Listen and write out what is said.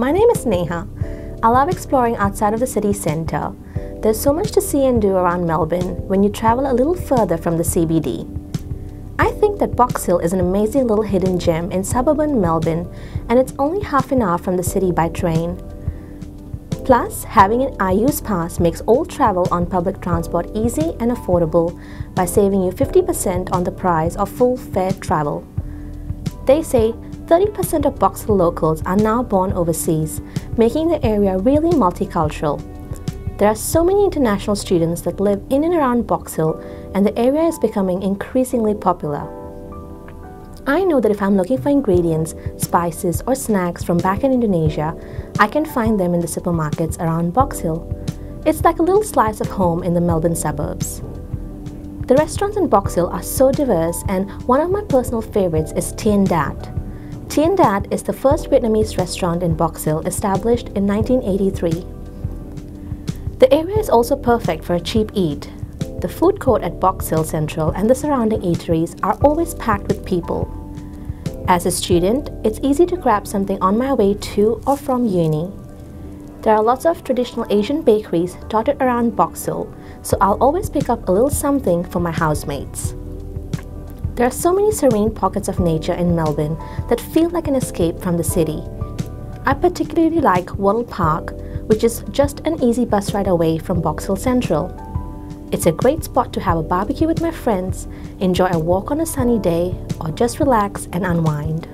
My name is Neha. I love exploring outside of the city centre. There's so much to see and do around Melbourne when you travel a little further from the CBD. I think that Box Hill is an amazing little hidden gem in suburban Melbourne and it's only half an hour from the city by train. Plus, having an iUSEpass makes all travel on public transport easy and affordable by saving you 50% on the price of full fare travel. They say 30% of Box Hill locals are now born overseas, making the area really multicultural. There are so many international students that live in and around Box Hill, and the area is becoming increasingly popular. I know that if I'm looking for ingredients, spices, or snacks from back in Indonesia, I can find them in the supermarkets around Box Hill. It's like a little slice of home in the Melbourne suburbs. The restaurants in Box Hill are so diverse, and one of my personal favorites is Tien Dat. Tien Dat is the first Vietnamese restaurant in Box Hill established in 1983. The area is also perfect for a cheap eat. The food court at Box Hill Central and the surrounding eateries are always packed with people. As a student, it's easy to grab something on my way to or from uni. There are lots of traditional Asian bakeries dotted around Box Hill, so I'll always pick up a little something for my housemates. There are so many serene pockets of nature in Melbourne that feel like an escape from the city. I particularly like Wattle Park, which is just an easy bus ride away from Box Hill Central. It's a great spot to have a barbecue with my friends, enjoy a walk on a sunny day, or just relax and unwind.